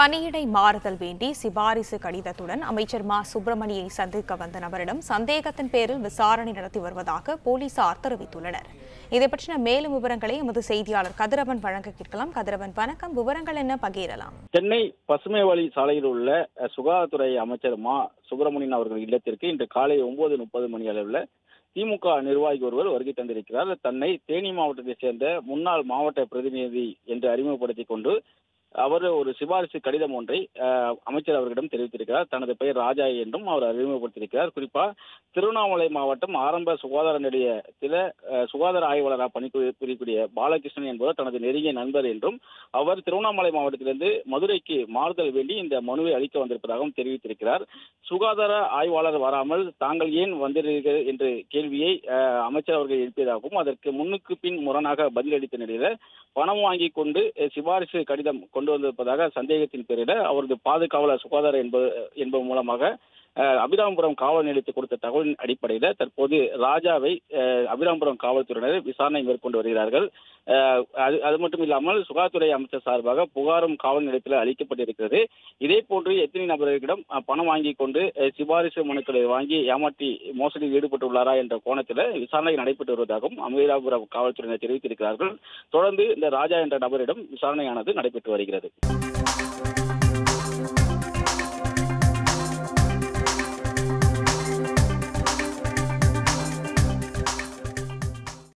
பணியிடை மாறுதல் வேண்டி சிபாரிசு கடிதத்துடன் அமைச்சர் மா. சுப்பிரமணியை சந்திக்க வந்த நபரிடம் சந்தேகத்தின் பேரில் விசாரணை நடத்தி வருவதாக போலீசார் தெரிவித்துள்ளனர். இதை பற்றின மேலும் விவரங்களை எமது செய்தியாளர் கதிரவன் வழங்க கேட்கலாம் கதிரவன் வணக்கம். விவரங்கள் என்ன? பகிரலாம். சென்னை பசுமை வழி சாலையில் உள்ள சுகாதாரத்துறை அமைச்சர் மா. சுப்பிரமணியன் அவர்கள் இல்லத்திற்கு இன்று காலை ஒன்பது முப்பது மணி அளவில் திமுக நிர்வாகி ஒருவர் வருகை தந்திருக்கிறார். தன்னை தேனி மாவட்டத்தைச் சேர்ந்த முன்னாள் மாவட்ட பிரதிநிதி என்று அறிமுகப்படுத்திக் கொண்டு அவர் ஒரு சிபாரிசு கடிதம் ஒன்றை அமைச்சர் அவர்களிடம் தெரிவித்திருக்கிறார். தனது பெயர் ராஜா என்றும் அவர் அறிமுகப்படுத்தியிருக்கிறார். குறிப்பா திருவண்ணாமலை மாவட்டம் ஆரம்ப சுகாதார நிலையத்தில சுகாதார ஆய்வாளராக பணிபுரியக்கூடிய பாலகிருஷ்ணன் என்பவர் தனது நெருங்கிய நண்பர் என்றும் அவர் திருவண்ணாமலை மாவட்டத்திலிருந்து மதுரைக்கு மாறுதல் வேண்டி இந்த மனுவை அளிக்க வந்திருப்பதாகவும் தெரிவித்திருக்கிறார். சுகாதார ஆய்வாளர் வராமல் தாங்கள் ஏன் வந்திருக்கிறீர்கள் என்ற கேள்வியை அமைச்சர் அவர்கள் எழுப்பியதாகவும் அதற்கு முன்னுக்கு பின் முரணாக பதிலளித்த நிலையில பணம் வாங்கி கொண்டு சிபாரிசு கடிதம் கொண்டு கொண்டு வந்திருப்பதாக சந்தேகத்தின் பேரில் அவரது பாதுகாவலர் சுகாதார என்பது என்பது மூலமாக அபிராமபுரம் காவல் நிலையத்துக்கு கொடுத்த தகவலின் அடிப்படையில் தற்போது ராஜாவை அபிராமபுரம் காவல்துறையினர் விசாரணை மேற்கொண்டு வருகிறார்கள். அது அது மட்டும் இல்லாமல் சுகாதாரத்துறை அமைச்சர் சார்பாக புகாரும் காவல் நிலையத்தில் அளிக்கப்பட்டிருக்கிறது. இதே போன்று எத்தனை நபர்களிடம் பணம் வாங்கி கொண்டு சிபாரிசு மனுக்களை வாங்கி ஏமாற்றி மோசடியில் ஈடுபட்டுள்ளாரா என்ற கோணத்தில் விசாரணை நடைபெற்று வருவதாகவும் அமீராபுரம் காவல்துறையினர் தெரிவித்திருக்கிறார்கள். தொடர்ந்து இந்த ராஜா என்ற நபரிடம் விசாரணையானது நடைபெற்று வருகிறது.